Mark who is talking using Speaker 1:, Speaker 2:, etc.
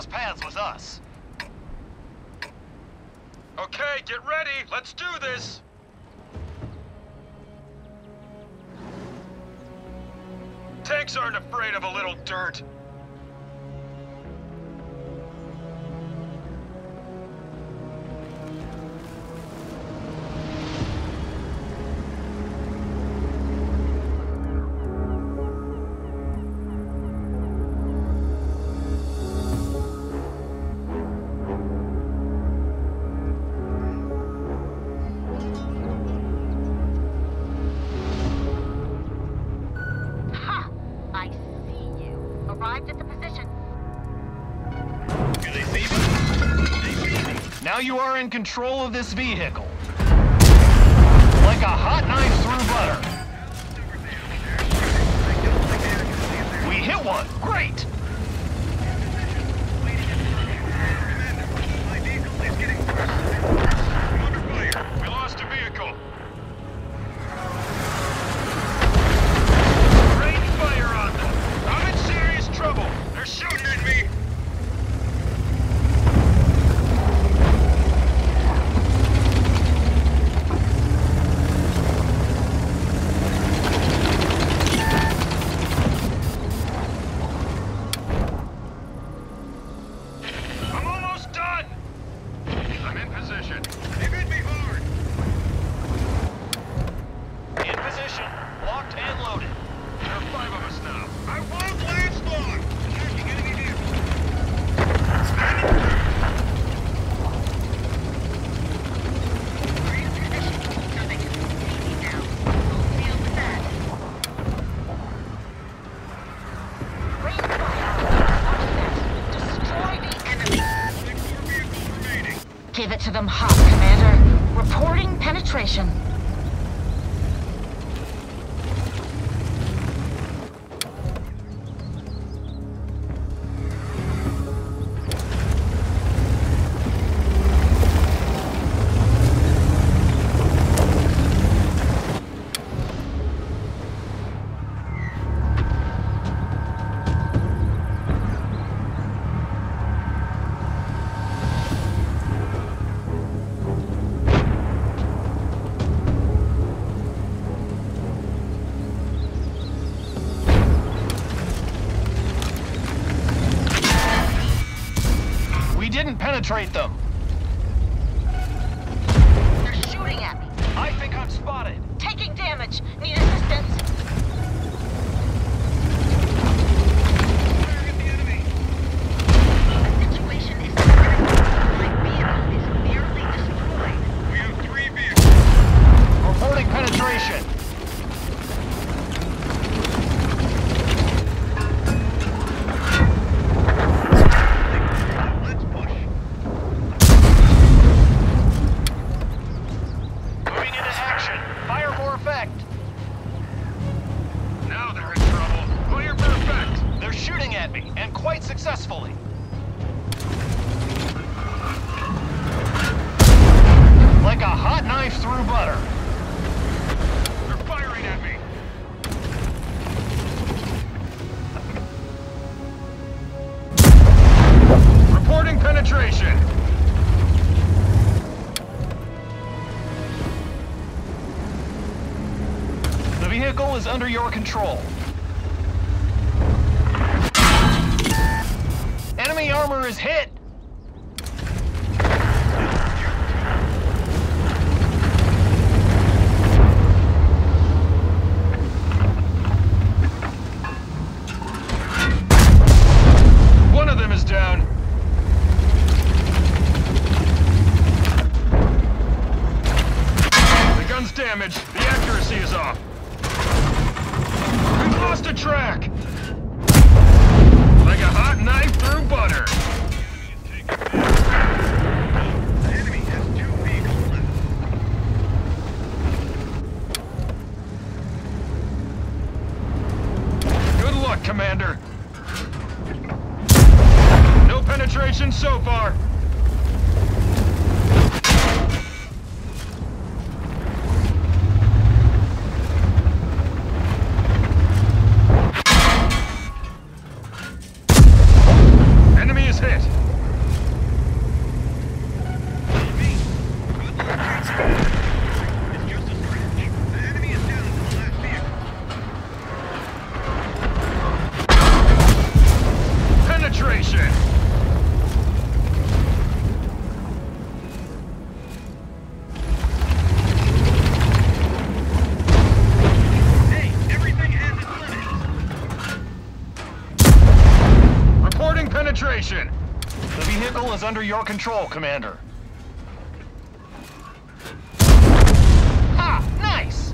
Speaker 1: cross paths with us.
Speaker 2: Okay, get ready. Let's do this. Tanks aren't afraid of a little dirt.
Speaker 1: Now you are in control of this vehicle. Like a hot knife through butter. We hit one. Great.
Speaker 2: We lost a vehicle. Range fire on them. I'm in serious trouble. They're shooting at me. I'm almost done. I'm in position. They've hit me hard.
Speaker 1: In position. Locked and loaded.
Speaker 2: There are five of us now. I won't last long! Jackie, get in here.
Speaker 3: We're in position, so they can see me now. We'll deal with that. Range fire. Destroy the enemy.
Speaker 2: Six more vehicles remaining.
Speaker 3: Give it to them hot, Commander. Reporting penetration.
Speaker 1: Didn't penetrate them.
Speaker 3: They're shooting at me.
Speaker 1: I think I'm spotted.
Speaker 3: Taking damage. Need assistance.
Speaker 1: Shooting and quite successfully. Like a hot knife through butter.
Speaker 2: They're firing at me. Reporting penetration.
Speaker 1: The vehicle is under your control. Enemy armor is hit.
Speaker 2: One of them is down. The gun's damaged. The accuracy is off. We've lost a track. Like a hot knife through butter. Good luck, Commander. No penetration so far.
Speaker 1: The vehicle is under your control, Commander. Ha! Nice!